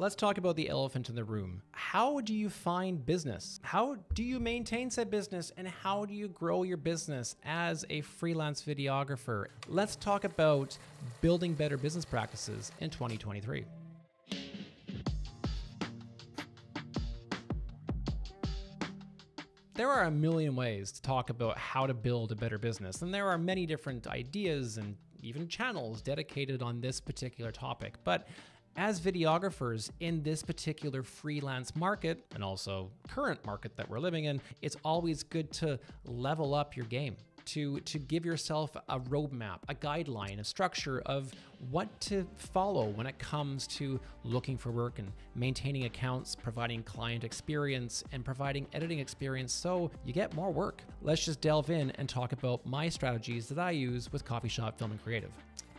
Let's talk about the elephant in the room. How do you find business? How do you maintain said business? And how do you grow your business as a freelance videographer? Let's talk about building better business practices in 2023. There are a million ways to talk about how to build a better business, and there are many different ideas and even channels dedicated on this particular topic. But as videographers in this particular freelance market and also current market that we're living in, it's always good to level up your game. To, to give yourself a roadmap, a guideline, a structure of what to follow when it comes to looking for work and maintaining accounts, providing client experience, and providing editing experience so you get more work. Let's just delve in and talk about my strategies that I use with Coffee Shop Film and Creative.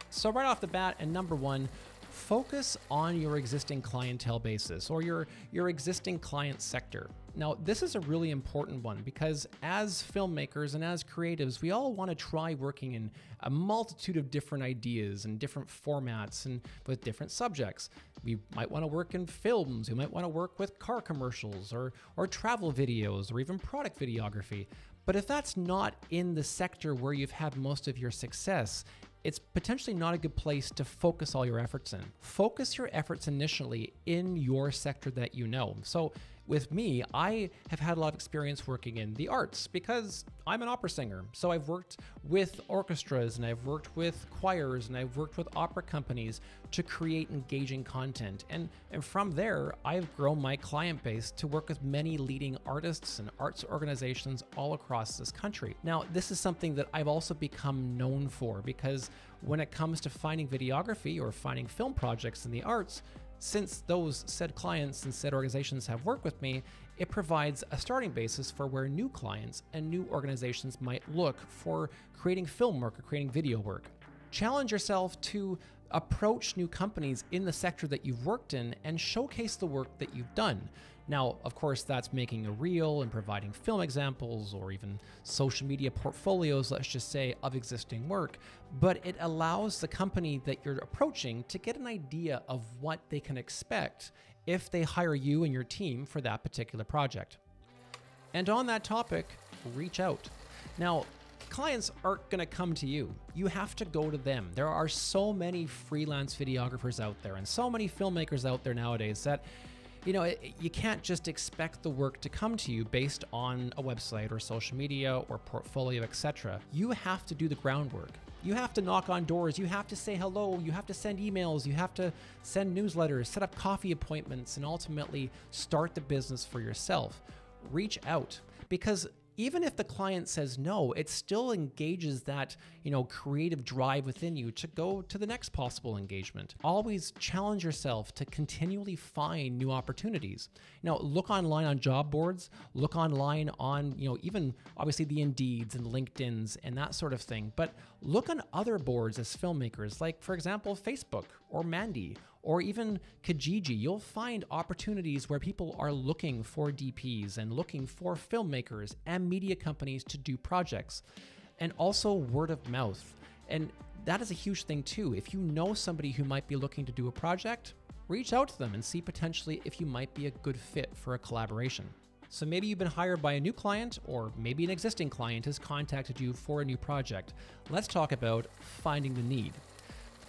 So, right off the bat, and number one, focus on your existing clientele basis or your, your existing client sector. Now, this is a really important one because as filmmakers and as creatives, we all want to try working in a multitude of different ideas and different formats and with different subjects. We might want to work in films, we might want to work with car commercials or, or travel videos or even product videography. But if that's not in the sector where you've had most of your success, it's potentially not a good place to focus all your efforts in. Focus your efforts initially in your sector that you know. So with me, I have had a lot of experience working in the arts because I'm an opera singer. So I've worked with orchestras and I've worked with choirs and I've worked with opera companies to create engaging content. And, and from there, I've grown my client base to work with many leading artists and arts organizations all across this country. Now, this is something that I've also become known for because when it comes to finding videography or finding film projects in the arts, since those said clients and said organizations have worked with me, it provides a starting basis for where new clients and new organizations might look for creating film work or creating video work. Challenge yourself to approach new companies in the sector that you've worked in and showcase the work that you've done. Now, of course, that's making a reel and providing film examples or even social media portfolios, let's just say, of existing work, but it allows the company that you're approaching to get an idea of what they can expect if they hire you and your team for that particular project. And on that topic, reach out. Now, clients aren't going to come to you. You have to go to them. There are so many freelance videographers out there and so many filmmakers out there nowadays that you know, you can't just expect the work to come to you based on a website or social media or portfolio, etc. You have to do the groundwork. You have to knock on doors. You have to say hello. You have to send emails. You have to send newsletters, set up coffee appointments, and ultimately start the business for yourself. Reach out because even if the client says no, it still engages that, you know, creative drive within you to go to the next possible engagement. Always challenge yourself to continually find new opportunities. Now, look online on job boards, look online on, you know, even obviously the Indeeds and LinkedIn's and that sort of thing, but look on other boards as filmmakers, like for example, Facebook or Mandy or even Kijiji, you'll find opportunities where people are looking for DPs and looking for filmmakers and media companies to do projects, and also word of mouth. And that is a huge thing too. If you know somebody who might be looking to do a project, reach out to them and see potentially if you might be a good fit for a collaboration. So maybe you've been hired by a new client, or maybe an existing client has contacted you for a new project. Let's talk about finding the need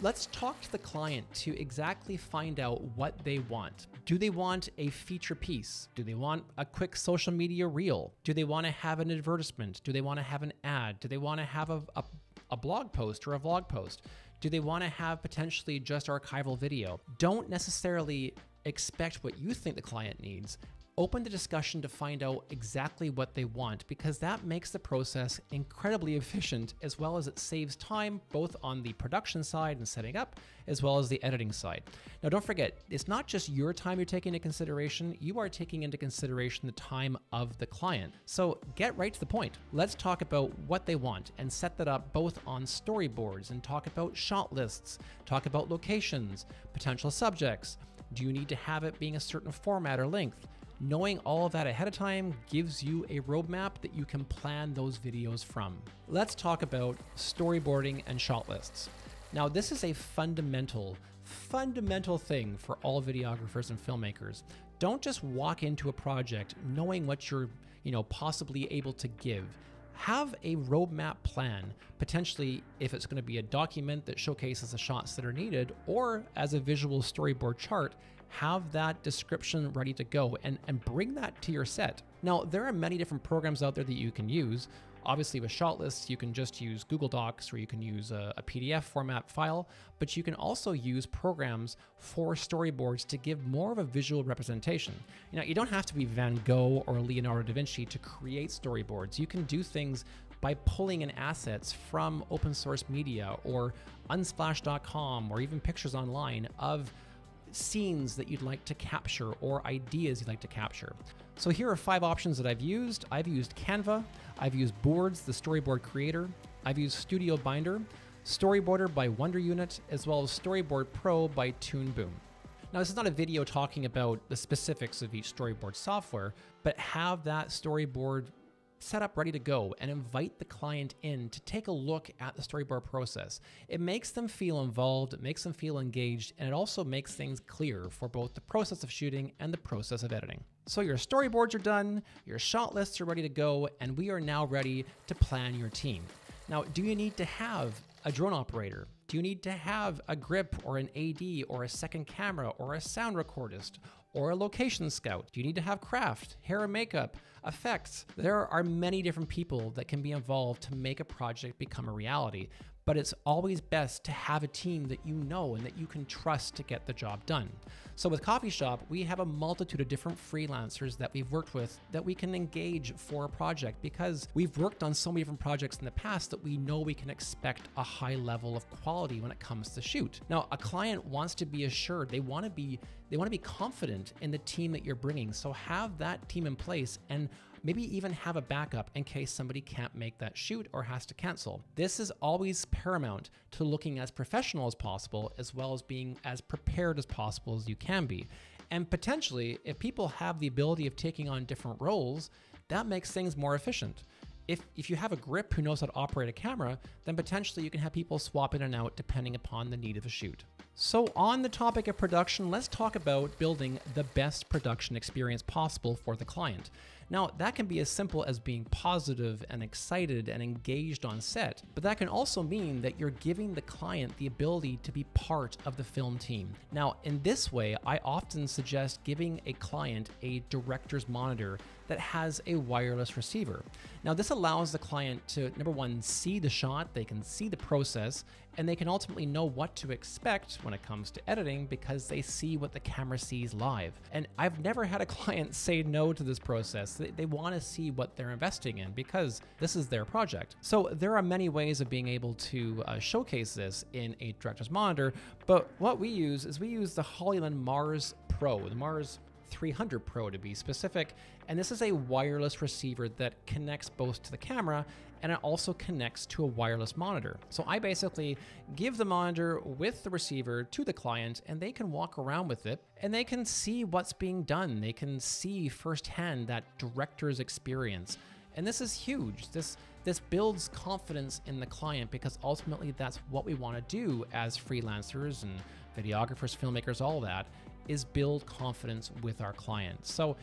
let's talk to the client to exactly find out what they want. Do they want a feature piece? Do they want a quick social media reel? Do they want to have an advertisement? Do they want to have an ad? Do they want to have a, a, a blog post or a vlog post? Do they want to have potentially just archival video? Don't necessarily expect what you think the client needs open the discussion to find out exactly what they want because that makes the process incredibly efficient as well as it saves time both on the production side and setting up as well as the editing side. Now don't forget, it's not just your time you're taking into consideration, you are taking into consideration the time of the client. So get right to the point. Let's talk about what they want and set that up both on storyboards and talk about shot lists, talk about locations, potential subjects. Do you need to have it being a certain format or length? Knowing all of that ahead of time gives you a roadmap that you can plan those videos from. Let's talk about storyboarding and shot lists. Now, this is a fundamental fundamental thing for all videographers and filmmakers. Don't just walk into a project knowing what you're, you know, possibly able to give. Have a roadmap plan, potentially if it's going to be a document that showcases the shots that are needed, or as a visual storyboard chart, have that description ready to go and, and bring that to your set. Now, there are many different programs out there that you can use. Obviously, with Shotlists, you can just use Google Docs or you can use a, a, PDF format file, but you can also use programs for storyboards to give more of a visual representation. You know, you don't have to be Van Gogh or Leonardo da Vinci to create storyboards. You can do things by pulling in assets from open source media or unsplash.com or even pictures online of scenes that you'd like to capture or ideas you'd like to capture. So here are five options that I've used. I've used Canva, I've used Boards, the storyboard creator, I've used Studio Binder, Storyboarder by Wonder Unit, as well as Storyboard Pro by Toon Boom. Now, this is not a video talking about the specifics of each storyboard software, but have that storyboard set up ready to go and invite the client in to take a look at the storyboard process. It makes them feel involved, it makes them feel engaged, and it also makes things clear for both the process of shooting and the process of editing. So your storyboards are done, your shot lists are ready to go, and we are now ready to plan your team. Now, do you need to have a drone operator? Do you need to have a grip or an AD or a second camera or a sound recordist or a location scout? Do you need to have craft, hair and makeup, effects? There are many different people that can be involved to make a project become a reality, but it's always best to have a team that you know and that you can trust to get the job done. So with Coffee Shop, we have a multitude of different freelancers that we've worked with that we can engage for a project because we've worked on so many different projects in the past that we know we can expect a high level of quality when it comes to shoot. Now, a client wants to be assured, they want to be they want to be confident in the team that you're bringing. So have that team in place and maybe even have a backup in case somebody can't make that shoot or has to cancel. This is always paramount to looking as professional as possible, as well as being as prepared as possible as you can be. And potentially, if people have the ability of taking on different roles, that makes things more efficient. If, if you have a grip who knows how to operate a camera, then potentially you can have people swap in and out depending upon the need of a shoot. So, on the topic of production, let's talk about building the best production experience possible for the client. Now, that can be as simple as being positive and excited and engaged on set, but that can also mean that you're giving the client the ability to be part of the film team. Now, in this way, I often suggest giving a client a director's monitor that has a wireless receiver. Now, this allows the client to, number one, see the shot, they can see the process, and they can ultimately know what to expect when it comes to editing because they see what the camera sees live. And I've never had a client say no to this process. They, they want to see what they're investing in because this is their project. So there are many ways of being able to uh, showcase this in a director's monitor, but what we use is we use the Hollyland Mars Pro, the Mars 300 Pro to be specific. And this is a wireless receiver that connects both to the camera and it also connects to a wireless monitor. So I basically give the monitor with the receiver to the client and they can walk around with it and they can see what's being done. They can see firsthand that director's experience. And this is huge. This this builds confidence in the client because ultimately that's what we want to do as freelancers and videographers, filmmakers, all that is build confidence with our clients. So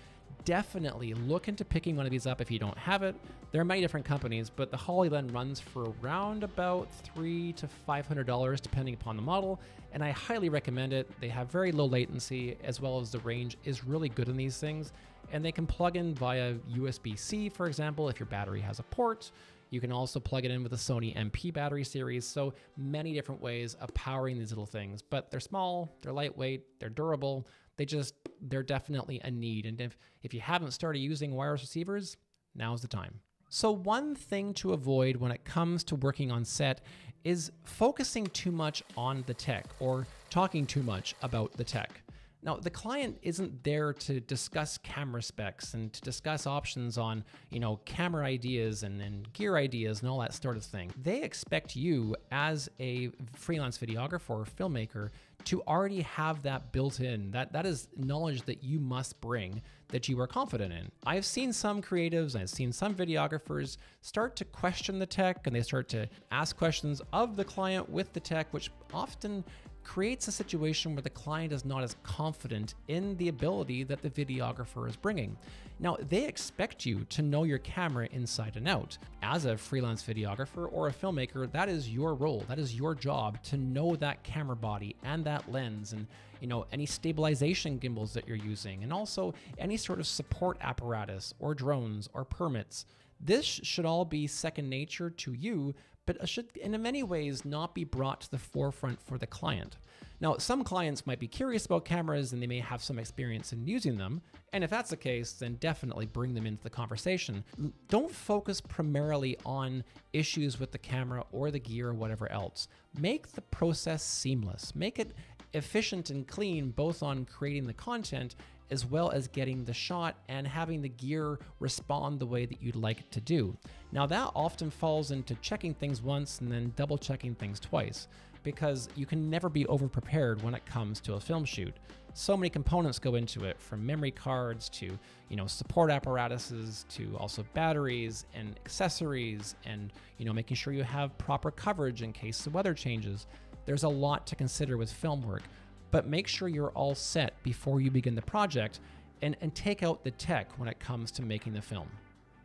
definitely look into picking one of these up if you don't have it. There are many different companies, but the Hollyland runs for around about three to five hundred dollars depending upon the model, and I highly recommend it. They have very low latency as well as the range is really good in these things, and they can plug in via USB-C, for example, if your battery has a port. You can also plug it in with a Sony NP battery series. So many different ways of powering these little things, but they're small, they're lightweight, they're durable. They just, they're definitely a need. And if, if you haven't started using wireless receivers, now's the time. So, one thing to avoid when it comes to working on set is focusing too much on the tech or talking too much about the tech. Now, the client isn't there to discuss camera specs and to discuss options on, you know, camera ideas and, and gear ideas and all that sort of thing. They expect you as a freelance videographer or filmmaker to already have that built in. That that is knowledge that you must bring that you are confident in. I've seen some creatives, I've seen some videographers start to question the tech and they start to ask questions of the client with the tech, which often creates a situation where the client is not as confident in the ability that the videographer is bringing. Now, they expect you to know your camera inside and out. As a freelance videographer or a filmmaker, that is your role. That is your job to know that camera body and that lens and you know any stabilization gimbals that you're using and also any sort of support apparatus or drones or permits. This should all be second nature to you but should in many ways not be brought to the forefront for the client. Now, some clients might be curious about cameras and they may have some experience in using them, and if that's the case, then definitely bring them into the conversation. Don't focus primarily on issues with the camera or the gear or whatever else. Make the process seamless. Make it efficient and clean both on creating the content as well as getting the shot and having the gear respond the way that you'd like it to do. Now, that often falls into checking things once and then double checking things twice because you can never be over prepared when it comes to a film shoot. So many components go into it from memory cards to, you know, support apparatuses to also batteries and accessories and, you know, making sure you have proper coverage in case the weather changes. There's a lot to consider with film work, but make sure you're all set before you begin the project and, and take out the tech when it comes to making the film.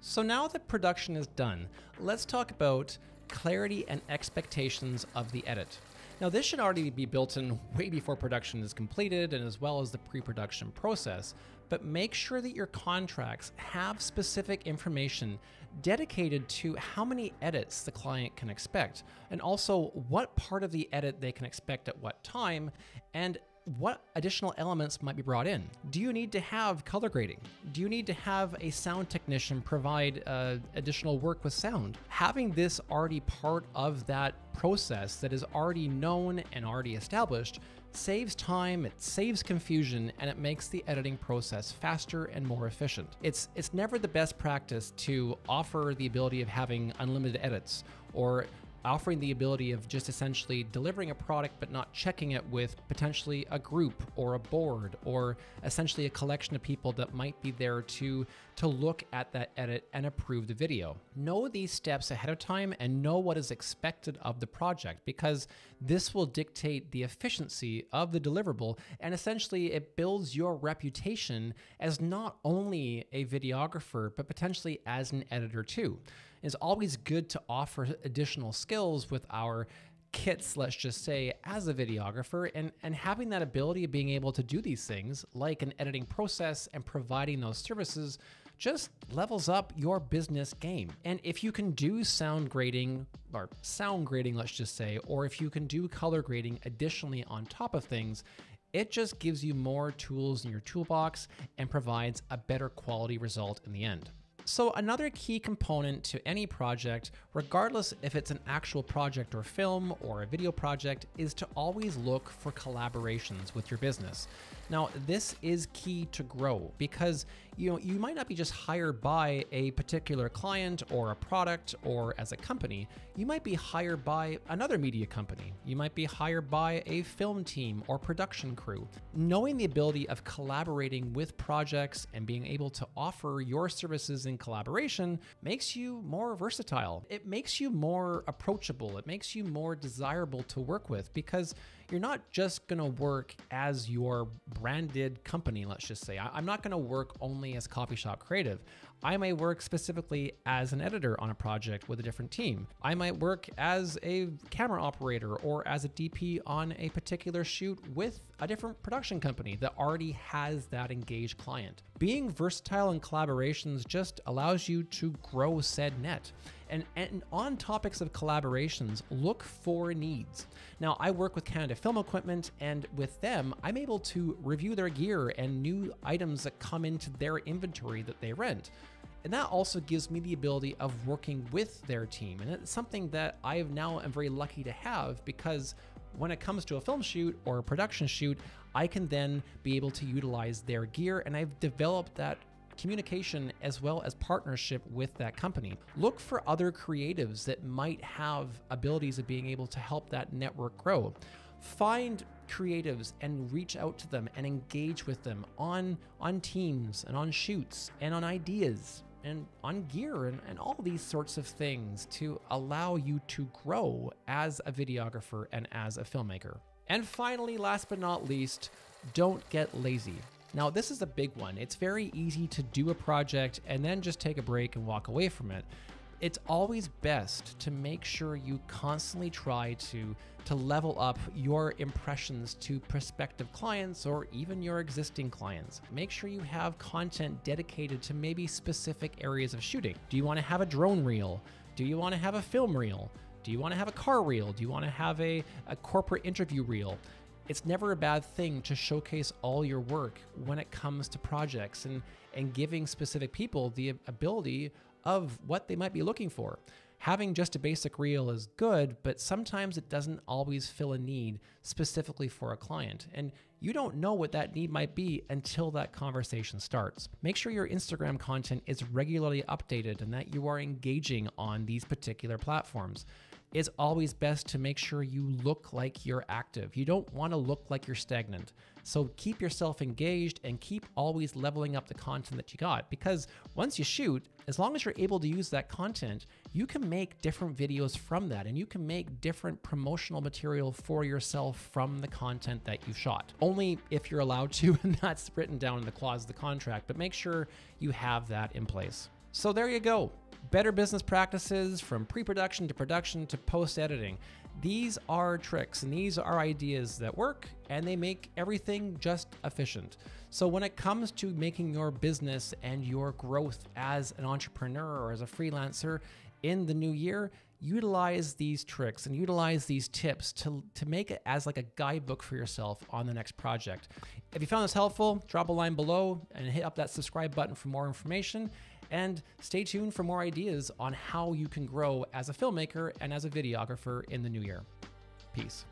So now that production is done, let's talk about clarity and expectations of the edit. Now, this should already be built in way before production is completed and as well as the pre production process, but make sure that your contracts have specific information dedicated to how many edits the client can expect, and also what part of the edit they can expect at what time, and what additional elements might be brought in? Do you need to have color grading? Do you need to have a sound technician provide uh, additional work with sound? Having this already part of that process that is already known and already established saves time, it saves confusion, and it makes the editing process faster and more efficient. It's it's never the best practice to offer the ability of having unlimited edits or offering the ability of just essentially delivering a product but not checking it with potentially a group or a board or essentially a collection of people that might be there to to look at that edit and approve the video. Know these steps ahead of time and know what is expected of the project because this will dictate the efficiency of the deliverable and essentially it builds your reputation as not only a videographer but potentially as an editor too. It's always good to offer additional skills with our kits, let's just say, as a videographer, and, and having that ability of being able to do these things, like an editing process and providing those services, just levels up your business game. And if you can do sound grading, or sound grading, let's just say, or if you can do color grading additionally on top of things, it just gives you more tools in your toolbox and provides a better quality result in the end. So another key component to any project, regardless if it's an actual project or film or a video project, is to always look for collaborations with your business. Now, this is key to grow because you know you might not be just hired by a particular client or a product or as a company. You might be hired by another media company. You might be hired by a film team or production crew. Knowing the ability of collaborating with projects and being able to offer your services in collaboration makes you more versatile. It makes you more approachable. It makes you more desirable to work with because you're not just going to work as your branded company, let's just say. I'm not going to work only as Coffee Shop Creative. I may work specifically as an editor on a project with a different team. I might work as a camera operator or as a DP on a particular shoot with a different production company that already has that engaged client. Being versatile in collaborations just allows you to grow said net. And, and on topics of collaborations, look for needs. Now, I work with Canada Film Equipment, and with them, I'm able to review their gear and new items that come into their inventory that they rent. And that also gives me the ability of working with their team. And it's something that I have now am very lucky to have because when it comes to a film shoot or a production shoot, I can then be able to utilize their gear. And I've developed that communication as well as partnership with that company. Look for other creatives that might have abilities of being able to help that network grow. Find creatives and reach out to them and engage with them on on teams and on shoots and on ideas and on gear and, and all these sorts of things to allow you to grow as a videographer and as a filmmaker. And finally, last but not least, don't get lazy. Now, this is a big one. It's very easy to do a project and then just take a break and walk away from it. It's always best to make sure you constantly try to to level up your impressions to prospective clients or even your existing clients. Make sure you have content dedicated to maybe specific areas of shooting. Do you want to have a drone reel? Do you want to have a film reel? Do you want to have a car reel? Do you want to have a, a corporate interview reel? It's never a bad thing to showcase all your work when it comes to projects and, and giving specific people the ability of what they might be looking for. Having just a basic reel is good, but sometimes it doesn't always fill a need specifically for a client. And you don't know what that need might be until that conversation starts. Make sure your Instagram content is regularly updated and that you are engaging on these particular platforms it's always best to make sure you look like you're active. You don't want to look like you're stagnant. So keep yourself engaged and keep always leveling up the content that you got because once you shoot, as long as you're able to use that content, you can make different videos from that and you can make different promotional material for yourself from the content that you shot. Only if you're allowed to, and that's written down in the clause of the contract, but make sure you have that in place. So there you go better business practices from pre production to production to post editing. These are tricks and these are ideas that work and they make everything just efficient. So, when it comes to making your business and your growth as an entrepreneur or as a freelancer in the new year, utilize these tricks and utilize these tips to, to make it as like a guidebook for yourself on the next project. If you found this helpful, drop a line below and hit up that subscribe button for more information. And stay tuned for more ideas on how you can grow as a filmmaker and as a videographer in the new year. Peace.